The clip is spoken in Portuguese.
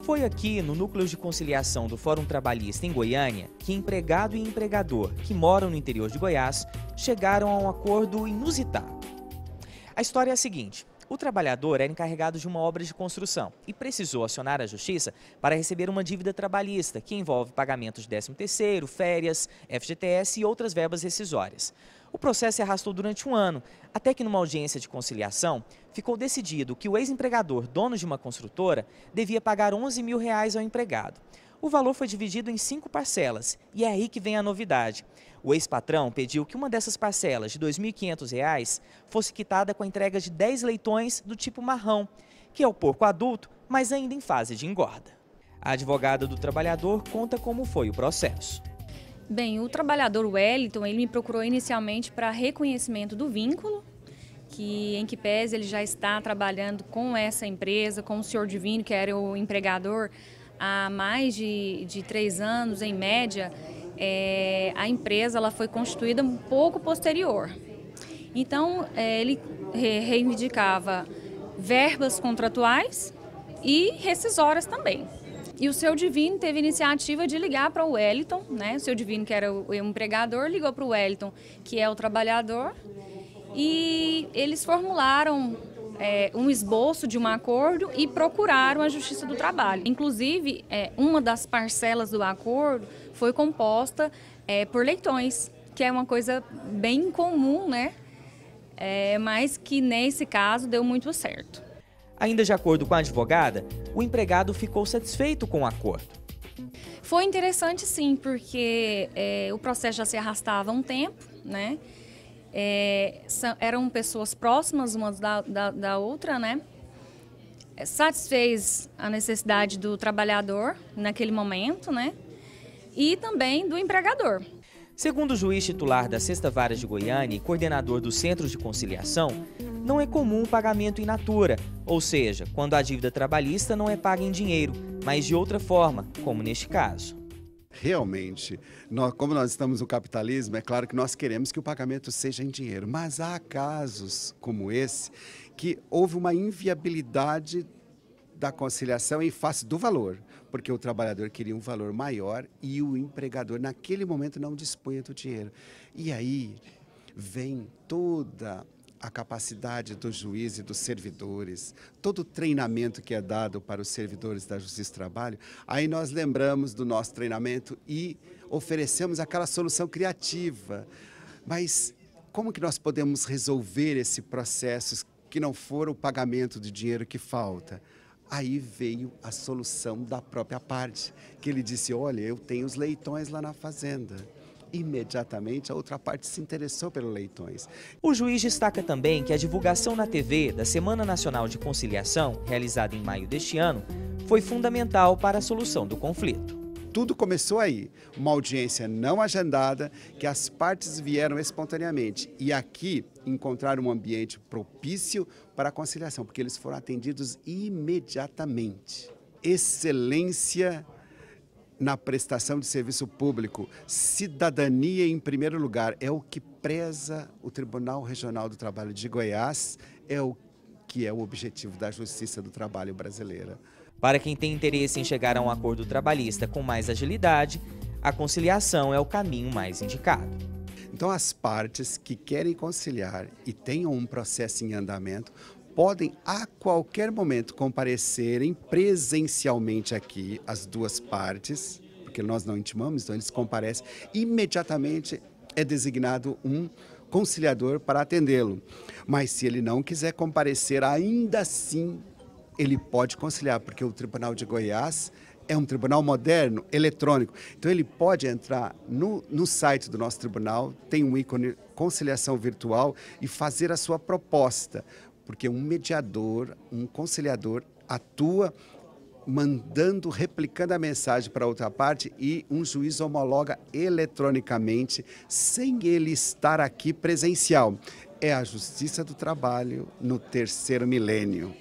Foi aqui, no Núcleo de Conciliação do Fórum Trabalhista em Goiânia, que empregado e empregador que moram no interior de Goiás chegaram a um acordo inusitado. A história é a seguinte. O trabalhador era encarregado de uma obra de construção e precisou acionar a justiça para receber uma dívida trabalhista, que envolve pagamentos de 13º, férias, FGTS e outras verbas rescisórias. O processo se arrastou durante um ano, até que numa audiência de conciliação, ficou decidido que o ex-empregador, dono de uma construtora, devia pagar 11 mil reais ao empregado. O valor foi dividido em cinco parcelas, e é aí que vem a novidade. O ex-patrão pediu que uma dessas parcelas, de R$ 2.500, fosse quitada com a entrega de 10 leitões do tipo marrão, que é o porco adulto, mas ainda em fase de engorda. A advogada do trabalhador conta como foi o processo. Bem, o trabalhador Wellington, ele me procurou inicialmente para reconhecimento do vínculo, que em que pese ele já está trabalhando com essa empresa, com o senhor Divino, que era o empregador, há mais de, de três anos, em média, é, a empresa ela foi constituída um pouco posterior. Então, é, ele reivindicava verbas contratuais e rescisórias também. E o seu Divino teve iniciativa de ligar para o Wellington, né? O seu Divino, que era o empregador, ligou para o Wellington, que é o trabalhador, e eles formularam é, um esboço de um acordo e procuraram a Justiça do Trabalho. Inclusive, é, uma das parcelas do acordo foi composta é, por leitões, que é uma coisa bem comum, né? É, mas que nesse caso deu muito certo. Ainda de acordo com a advogada, o empregado ficou satisfeito com o acordo. Foi interessante sim, porque é, o processo já se arrastava há um tempo, né? É, são, eram pessoas próximas uma da, da, da outra, né? Satisfez a necessidade do trabalhador naquele momento, né? E também do empregador. Segundo o juiz titular da Sexta Vara de Goiânia e coordenador do Centro de Conciliação, não é comum o pagamento in natura, ou seja, quando a dívida trabalhista não é paga em dinheiro, mas de outra forma, como neste caso. Realmente, nós, como nós estamos no capitalismo, é claro que nós queremos que o pagamento seja em dinheiro, mas há casos como esse que houve uma inviabilidade da conciliação em face do valor, porque o trabalhador queria um valor maior e o empregador naquele momento não dispunha do dinheiro. E aí vem toda a capacidade do juiz e dos servidores, todo o treinamento que é dado para os servidores da Justiça do Trabalho, aí nós lembramos do nosso treinamento e oferecemos aquela solução criativa. Mas como que nós podemos resolver esse processo que não for o pagamento de dinheiro que falta? Aí veio a solução da própria parte, que ele disse: Olha, eu tenho os leitões lá na fazenda. Imediatamente a outra parte se interessou pelos leitões. O juiz destaca também que a divulgação na TV da Semana Nacional de Conciliação, realizada em maio deste ano, foi fundamental para a solução do conflito tudo começou aí. Uma audiência não agendada, que as partes vieram espontaneamente. E aqui encontraram um ambiente propício para a conciliação, porque eles foram atendidos imediatamente. Excelência na prestação de serviço público, cidadania em primeiro lugar, é o que preza o Tribunal Regional do Trabalho de Goiás, é o que é o objetivo da Justiça do Trabalho brasileira. Para quem tem interesse em chegar a um acordo trabalhista com mais agilidade, a conciliação é o caminho mais indicado. Então, as partes que querem conciliar e tenham um processo em andamento podem a qualquer momento comparecerem presencialmente aqui, as duas partes, porque nós não intimamos, então eles comparecem. Imediatamente é designado um conciliador para atendê-lo. Mas se ele não quiser comparecer, ainda assim ele pode conciliar, porque o Tribunal de Goiás é um tribunal moderno, eletrônico. Então ele pode entrar no, no site do nosso tribunal, tem um ícone conciliação virtual e fazer a sua proposta, porque um mediador, um conciliador atua mandando, replicando a mensagem para outra parte e um juiz homologa eletronicamente, sem ele estar aqui presencial. É a justiça do trabalho no terceiro milênio.